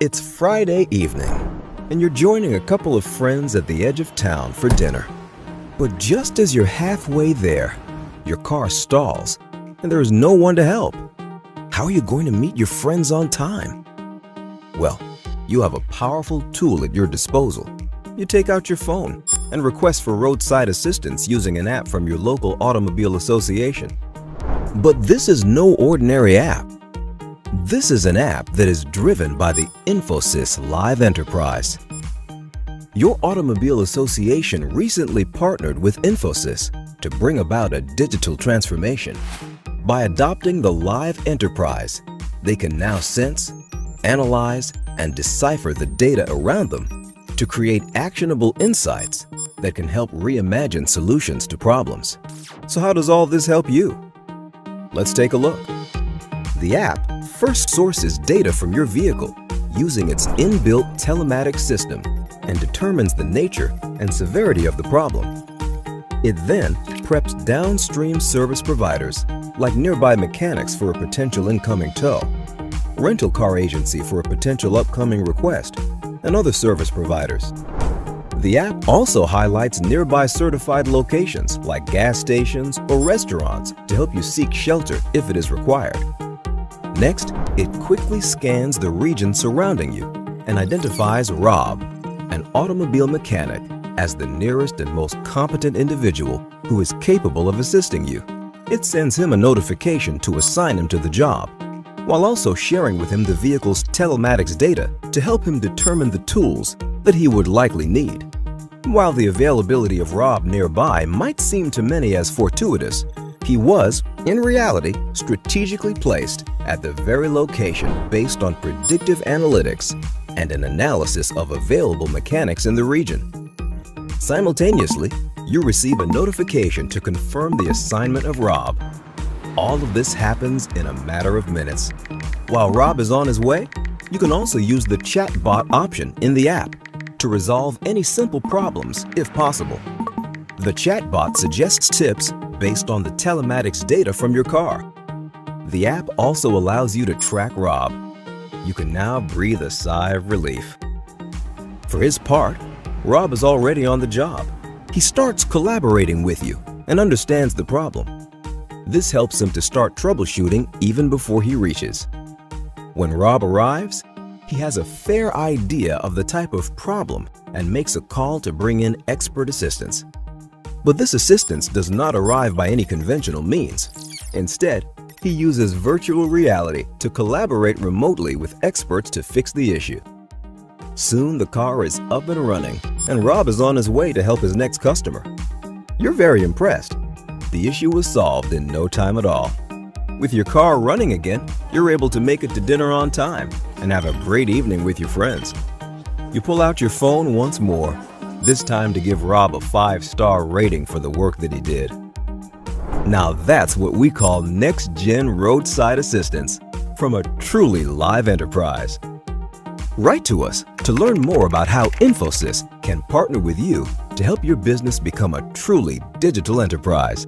It's Friday evening, and you're joining a couple of friends at the edge of town for dinner. But just as you're halfway there, your car stalls, and there is no one to help. How are you going to meet your friends on time? Well, you have a powerful tool at your disposal. You take out your phone and request for roadside assistance using an app from your local automobile association. But this is no ordinary app. This is an app that is driven by the Infosys Live Enterprise. Your automobile association recently partnered with Infosys to bring about a digital transformation. By adopting the Live Enterprise, they can now sense, analyze, and decipher the data around them to create actionable insights that can help reimagine solutions to problems. So how does all this help you? Let's take a look. The app first sources data from your vehicle using its inbuilt telematics system and determines the nature and severity of the problem. It then preps downstream service providers like nearby mechanics for a potential incoming tow, rental car agency for a potential upcoming request, and other service providers. The app also highlights nearby certified locations like gas stations or restaurants to help you seek shelter if it is required. Next, it quickly scans the region surrounding you and identifies Rob, an automobile mechanic, as the nearest and most competent individual who is capable of assisting you. It sends him a notification to assign him to the job, while also sharing with him the vehicle's telematics data to help him determine the tools that he would likely need. While the availability of Rob nearby might seem to many as fortuitous, he was, in reality, strategically placed at the very location based on predictive analytics and an analysis of available mechanics in the region. Simultaneously, you receive a notification to confirm the assignment of Rob. All of this happens in a matter of minutes. While Rob is on his way, you can also use the chatbot option in the app to resolve any simple problems if possible. The chatbot suggests tips based on the telematics data from your car. The app also allows you to track Rob. You can now breathe a sigh of relief. For his part, Rob is already on the job. He starts collaborating with you and understands the problem. This helps him to start troubleshooting even before he reaches. When Rob arrives, he has a fair idea of the type of problem and makes a call to bring in expert assistance. But this assistance does not arrive by any conventional means. Instead, he uses virtual reality to collaborate remotely with experts to fix the issue. Soon the car is up and running, and Rob is on his way to help his next customer. You're very impressed. The issue was solved in no time at all. With your car running again, you're able to make it to dinner on time and have a great evening with your friends. You pull out your phone once more this time to give Rob a five-star rating for the work that he did. Now that's what we call next-gen roadside assistance from a truly live enterprise. Write to us to learn more about how Infosys can partner with you to help your business become a truly digital enterprise.